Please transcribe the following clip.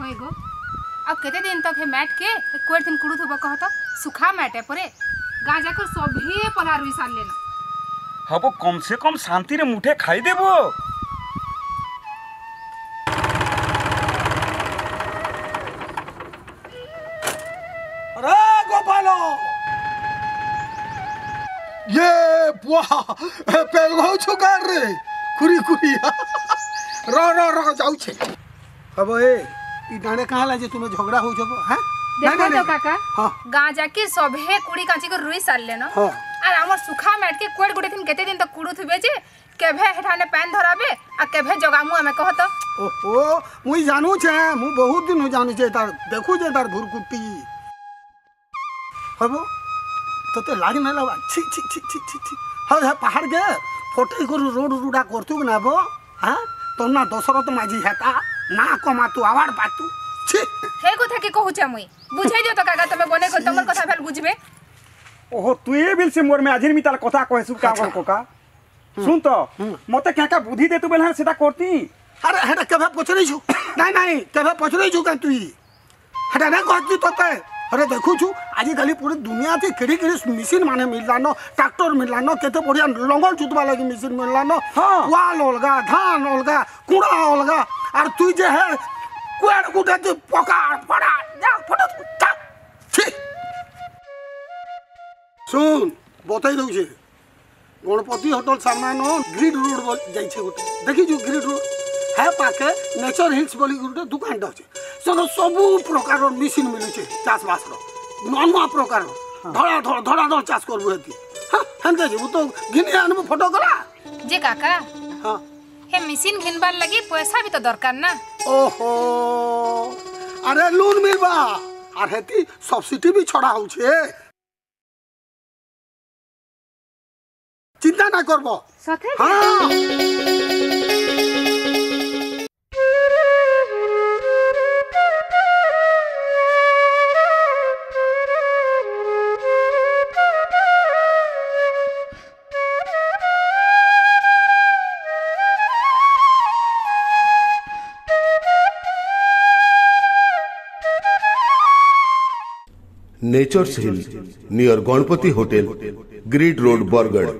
होएगो। अब कते दिन तक हे मैट के कोई दिन कुड़ू थोबा कहो तो सुखा मैट है परे। गा जाकर सभी पला रुई सान लेना। हाँ वो कम से कम शांति रे मुठे खाई देबो। अरे गोपाल! ये बुआ पेल पेलगो छुकार रे। खुरी खुरी। रो रो रो जाऊ छे। अब ए ई डाणे कहाँ ला जे तुम्हें झगड़ा हो जब हैं देखो तो काका हाँ गाँ जाके सभे कुड़ी कांची को रुई साल लेना हाँ আর আমার সুখা ম্যাটকে কোড গুটে দিন কেতে দিন তো কুড়ু থিবে যে কেভে হেঠানে প্যান ধরাবে আর কেভে জগামু আমি কহত ओहो मुई जानू छे मु बहुत दिन जानू छे तार देखू छे तार भुरकुटी हबो तते लाग ना लगा छी छी छी छी छी छी हा हा पहाड़ के फोटे करू रोड रुडा তোর না দশরথ মাঝি হেতা না কমা তু আবার পাতু ছি সেই কথা কি কহুছা মুই বুঝাই দিও তো কাকা তুমি বনে কই তোমার কথা ভাল বুঝবে ওহো তুই বিলছে মোর মে আজির মিতাল কথা কইছু কা বল কোকা শুন তো মতে কাকা বুদ্ধি দে তু বেলা সেটা করতি আরে হেটা কেবে পছরাইছু নাই নাই কেবে পছরাইছু কা তুই হেটা না কহতি তোকে ଆରେ ଦେଖୁଛୁ ଆଜିକାଲି ପୁରା ଦୁନିଆ દુનિયાથી કેડી કેડી ମେସିନ୍ ମାନେ મિલલાનો ટ્રાક્ટર મિલલાનો କେତେ ବଢ଼ିଆ ଲଙ୍ଗଳ ଜୁତବା ଲାଗି ମେସିନ୍ ମିଳିଲାନ ୱାଲ ଅଲଗା ଧାନ ଅଲଗା କୁଡ଼ା ଅଲଗା ଆର୍ ତୁଇ ଯେ ହେ କୁଆଡ଼େ ଗୁଟେ ତୁଇ ପକା ପଡ଼ା ଶୁନ ବତେଇ ଦଉଛେ ଗଣପତି ହୋଟେଲ ସାମ୍ନାନ ଗ୍ରିଡ୍ ରୋଡ୍ ଯାଇଛେ ଗୋଟେ ଦେଖିଛୁ ଗ୍ରିଡ୍ ରୋଡ୍ হ্যাঁ পাখে নেচর হিলস বলি গোটে দোকানটা আছে সেন সবু প্রকার মেশিন মিলুছে চাষবাসর নয়া প্রকার ধরা ধরা ধর চাষ করবু হেতি হ্যাঁ হেনতে যাবু তো ঘিনি আনবু ফটো করা যে কাকা হ্যাঁ হে মেশিন ঘিনবার লাগি পয়সা বি তো দরকার না ওহো আরে লোন মিলবা আর হেতি সবসিডি বি ছড়া হচ্ছে চিন্তা না করব সাথে হ্যাঁ nature hill near Ganapati hotel grid road Bargarh.